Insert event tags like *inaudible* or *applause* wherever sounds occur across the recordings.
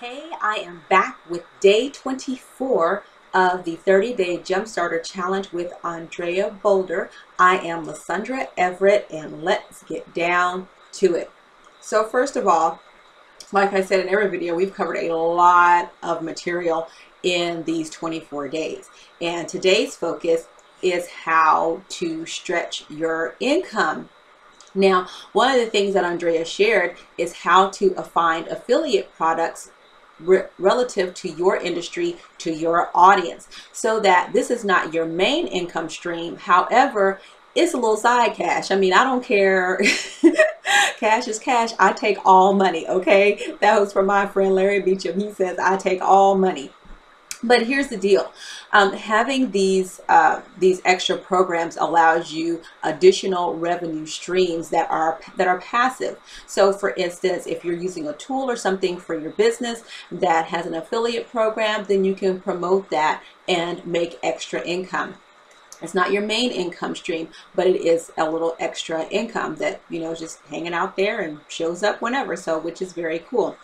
Hey, I am back with day 24 of the 30 day Jumpstarter Challenge with Andrea Bolder. I am LuSundra Everett and let's get down to it. So first of all, like I said in every video, we've covered a lot of material in these 24 days. And today's focus is how to stretch your income now, one of the things that Andrea shared is how to find affiliate products re relative to your industry, to your audience, so that this is not your main income stream. However, it's a little side cash. I mean, I don't care. *laughs* cash is cash. I take all money. Okay. That was from my friend Larry Beecham. He says, I take all money. But here's the deal. Um, having these uh, these extra programs allows you additional revenue streams that are that are passive. So for instance, if you're using a tool or something for your business that has an affiliate program, then you can promote that and make extra income. It's not your main income stream, but it is a little extra income that, you know, just hanging out there and shows up whenever. So, which is very cool.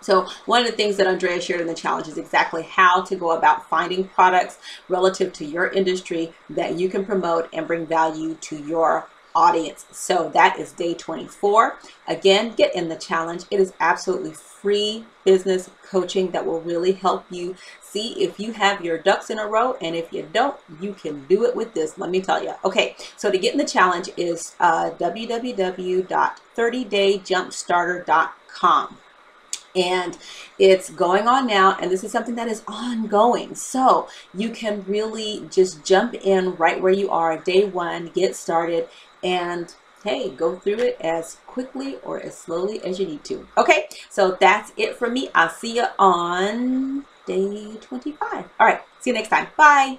So one of the things that Andrea shared in the challenge is exactly how to go about finding products relative to your industry that you can promote and bring value to your audience. So that is day 24. Again, get in the challenge. It is absolutely free business coaching that will really help you see if you have your ducks in a row. And if you don't, you can do it with this. Let me tell you. Okay, so to get in the challenge is uh, www.30dayjumpstarter.com and it's going on now and this is something that is ongoing. So you can really just jump in right where you are day one get started and hey go through it as quickly or as slowly as you need to. Okay so that's it for me. I'll see you on day 25 all right see you next time. Bye